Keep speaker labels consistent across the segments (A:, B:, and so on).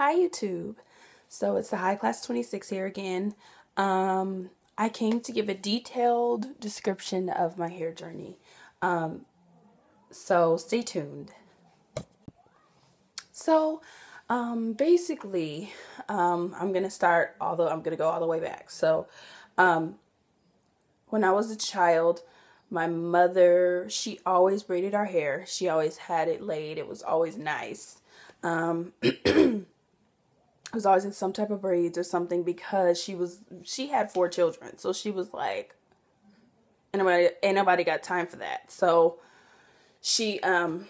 A: Hi YouTube. So it's the High Class 26 here again. Um, I came to give a detailed description of my hair journey. Um, so stay tuned. So um, basically, um, I'm going to start, although I'm going to go all the way back. So um, when I was a child, my mother, she always braided our hair. She always had it laid. It was always nice. Um, was always in some type of braids or something because she was she had four children. So she was like ain't nobody ain't nobody got time for that. So she um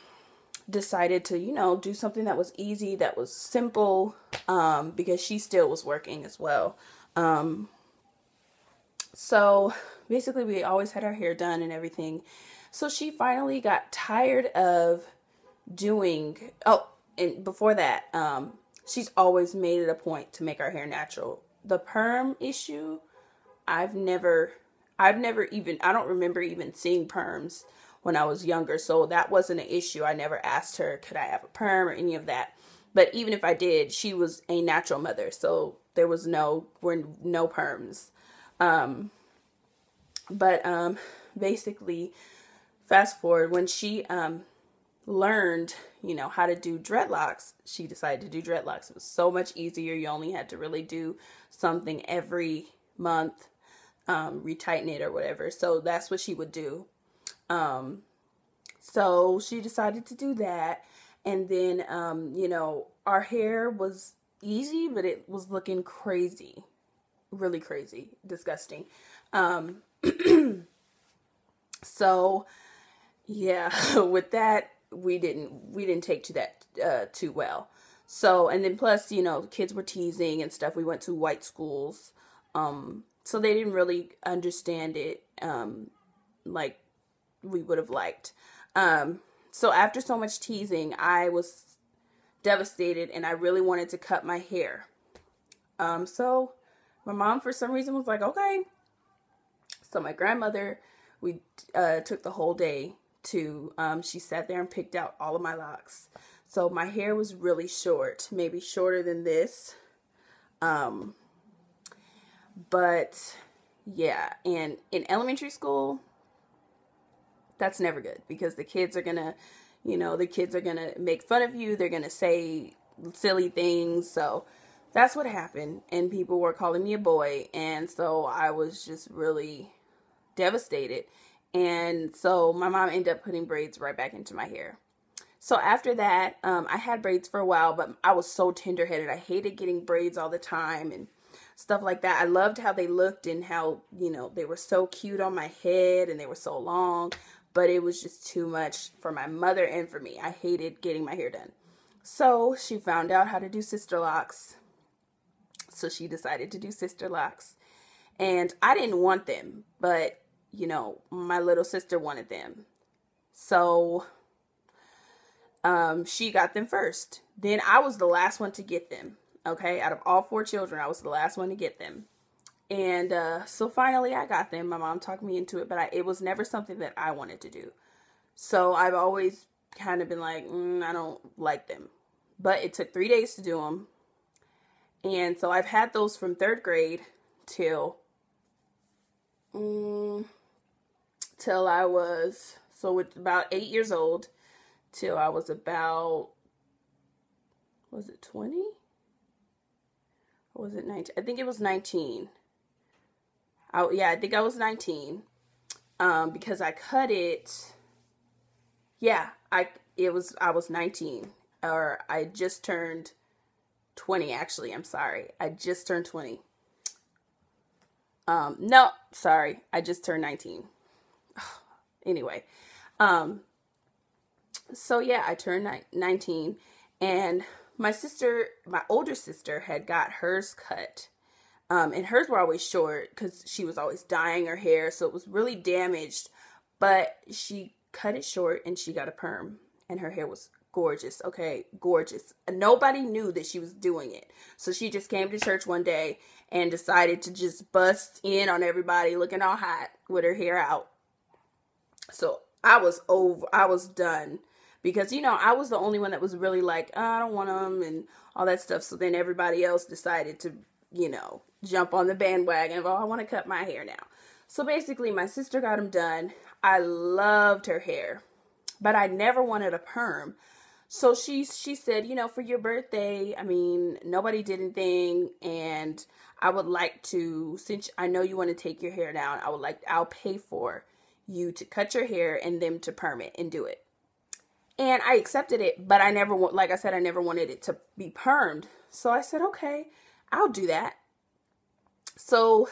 A: decided to, you know, do something that was easy, that was simple, um, because she still was working as well. Um so basically we always had our hair done and everything. So she finally got tired of doing oh and before that, um, she's always made it a point to make our hair natural. The perm issue, I've never, I've never even, I don't remember even seeing perms when I was younger, so that wasn't an issue. I never asked her, could I have a perm or any of that. But even if I did, she was a natural mother, so there was no, were no perms. Um, but um, basically, fast forward when she um learned, you know, how to do dreadlocks, she decided to do dreadlocks. It was so much easier. You only had to really do something every month, um, retighten it or whatever. So that's what she would do. Um, so she decided to do that. And then, um, you know, our hair was easy, but it was looking crazy. Really crazy. Disgusting. Um, so, yeah, with that, we didn't we didn't take to that uh, too well. So and then plus you know kids were teasing and stuff. We went to white schools, um, so they didn't really understand it um, like we would have liked. Um, so after so much teasing, I was devastated and I really wanted to cut my hair. Um, so my mom for some reason was like, okay. So my grandmother, we uh, took the whole day to um, she sat there and picked out all of my locks. So my hair was really short, maybe shorter than this. Um, but yeah, and in elementary school, that's never good because the kids are gonna, you know, the kids are gonna make fun of you. They're gonna say silly things. So that's what happened. And people were calling me a boy. And so I was just really devastated. And so my mom ended up putting braids right back into my hair. So after that, um, I had braids for a while, but I was so tender headed. I hated getting braids all the time and stuff like that. I loved how they looked and how, you know, they were so cute on my head and they were so long, but it was just too much for my mother and for me. I hated getting my hair done. So she found out how to do sister locks. So she decided to do sister locks. And I didn't want them, but you know, my little sister wanted them. So um, she got them first. Then I was the last one to get them. Okay, out of all four children, I was the last one to get them. And uh, so finally, I got them. My mom talked me into it, but I, it was never something that I wanted to do. So I've always kind of been like, mm, I don't like them. But it took three days to do them. And so I've had those from third grade till um, till I was so with about eight years old till I was about was it 20 or was it 19 I think it was 19 I, yeah I think I was 19 um because I cut it yeah I it was I was 19 or I just turned 20 actually I'm sorry I just turned 20 um no sorry I just turned 19 anyway, um, so yeah, I turned ni- 19 and my sister, my older sister had got hers cut. Um, and hers were always short because she was always dyeing her hair. So it was really damaged, but she cut it short and she got a perm and her hair was gorgeous. Okay, gorgeous. Nobody knew that she was doing it. So she just came to church one day and decided to just bust in on everybody looking all hot with her hair out. So I was over, I was done because you know I was the only one that was really like oh, I don't want them and all that stuff. So then everybody else decided to you know jump on the bandwagon of oh I want to cut my hair now. So basically, my sister got them done. I loved her hair, but I never wanted a perm. So she she said, you know, for your birthday, I mean, nobody did anything, and I would like to, since I know you want to take your hair down, I would like I'll pay for you to cut your hair and them to perm it and do it. And I accepted it, but I never want, like I said, I never wanted it to be permed. So I said, okay, I'll do that. So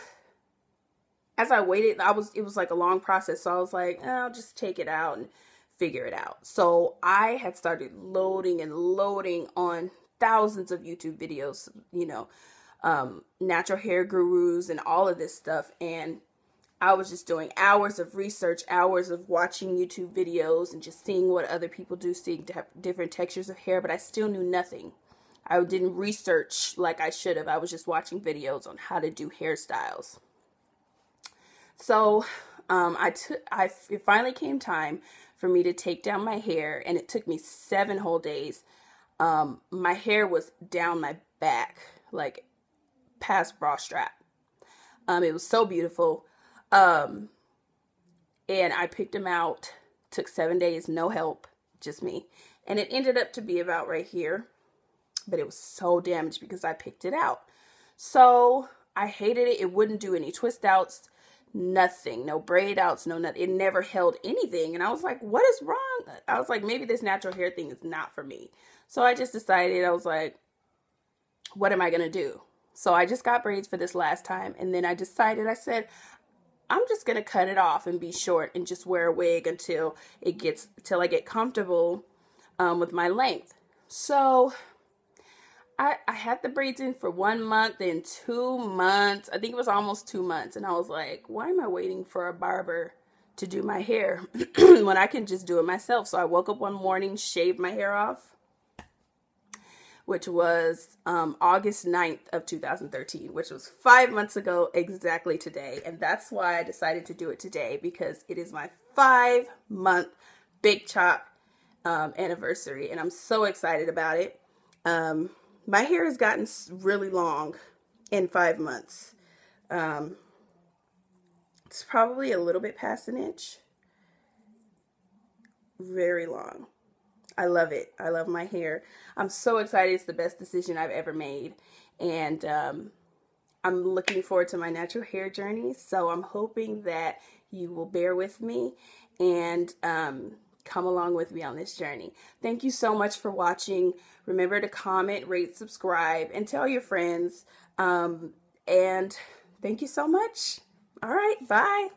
A: as I waited, I was, it was like a long process. So I was like, oh, I'll just take it out and figure it out. So I had started loading and loading on thousands of YouTube videos, you know, um, natural hair gurus and all of this stuff. And I was just doing hours of research, hours of watching YouTube videos and just seeing what other people do, seeing different textures of hair, but I still knew nothing. I didn't research like I should have. I was just watching videos on how to do hairstyles. So, um, I took, I, it finally came time for me to take down my hair, and it took me seven whole days. Um, my hair was down my back, like past bra strap. Um, it was so beautiful. Um, and I picked him out. Took seven days, no help, just me. And it ended up to be about right here. But it was so damaged because I picked it out. So I hated it. It wouldn't do any twist outs, nothing. No braid outs, no nothing. It never held anything. And I was like, what is wrong? I was like, maybe this natural hair thing is not for me. So I just decided, I was like, what am I going to do? So I just got braids for this last time. And then I decided, I said, I'm just going to cut it off and be short and just wear a wig until it gets, till I get comfortable um, with my length. So I, I had the braids in for one month, then two months. I think it was almost two months. And I was like, why am I waiting for a barber to do my hair when I can just do it myself? So I woke up one morning, shaved my hair off, which was um, August 9th of 2013, which was five months ago exactly today. And that's why I decided to do it today because it is my five month Big Chop um, anniversary. And I'm so excited about it. Um, my hair has gotten really long in five months. Um, it's probably a little bit past an inch. Very long. I love it. I love my hair. I'm so excited. It's the best decision I've ever made. And um, I'm looking forward to my natural hair journey. So I'm hoping that you will bear with me and um, come along with me on this journey. Thank you so much for watching. Remember to comment, rate, subscribe, and tell your friends. Um, and thank you so much. All right. Bye.